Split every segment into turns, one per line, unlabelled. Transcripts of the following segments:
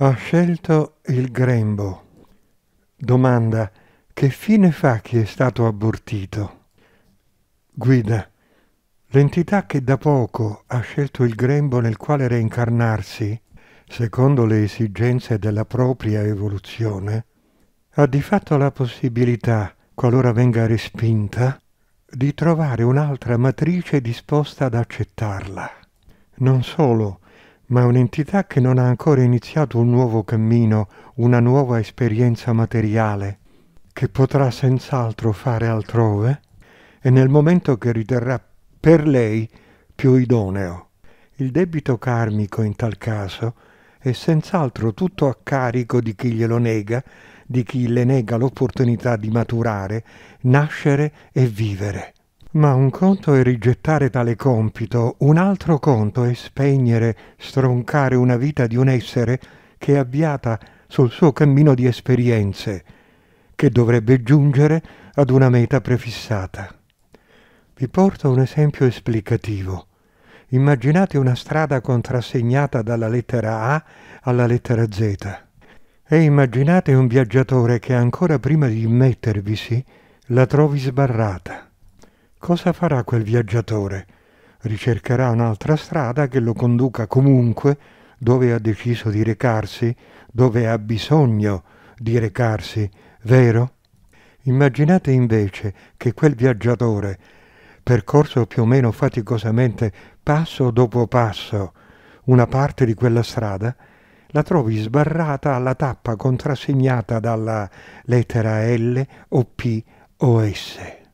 Ho scelto il grembo. Domanda. Che fine fa chi è stato abortito? Guida. L'entità che da poco ha scelto il grembo nel quale reincarnarsi, secondo le esigenze della propria evoluzione, ha di fatto la possibilità, qualora venga respinta, di trovare un'altra matrice disposta ad accettarla. Non solo, ma un'entità che non ha ancora iniziato un nuovo cammino, una nuova esperienza materiale, che potrà senz'altro fare altrove, e nel momento che riterrà per lei più idoneo. Il debito karmico in tal caso è senz'altro tutto a carico di chi glielo nega, di chi le nega l'opportunità di maturare, nascere e vivere. Ma un conto è rigettare tale compito, un altro conto è spegnere, stroncare una vita di un essere che è avviata sul suo cammino di esperienze, che dovrebbe giungere ad una meta prefissata. Vi porto un esempio esplicativo. Immaginate una strada contrassegnata dalla lettera A alla lettera Z e immaginate un viaggiatore che ancora prima di immettervisi la trovi sbarrata. Cosa farà quel viaggiatore? Ricercherà un'altra strada che lo conduca comunque dove ha deciso di recarsi, dove ha bisogno di recarsi, vero? Immaginate invece che quel viaggiatore, percorso più o meno faticosamente passo dopo passo una parte di quella strada, la trovi sbarrata alla tappa contrassegnata dalla lettera L o P o S.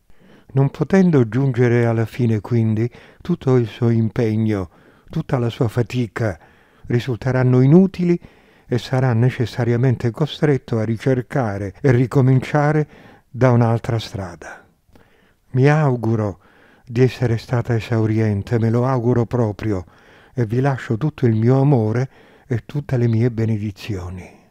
Non potendo giungere alla fine quindi, tutto il suo impegno, tutta la sua fatica risulteranno inutili e sarà necessariamente costretto a ricercare e ricominciare da un'altra strada. Mi auguro di essere stata esauriente, me lo auguro proprio, e vi lascio tutto il mio amore e tutte le mie benedizioni.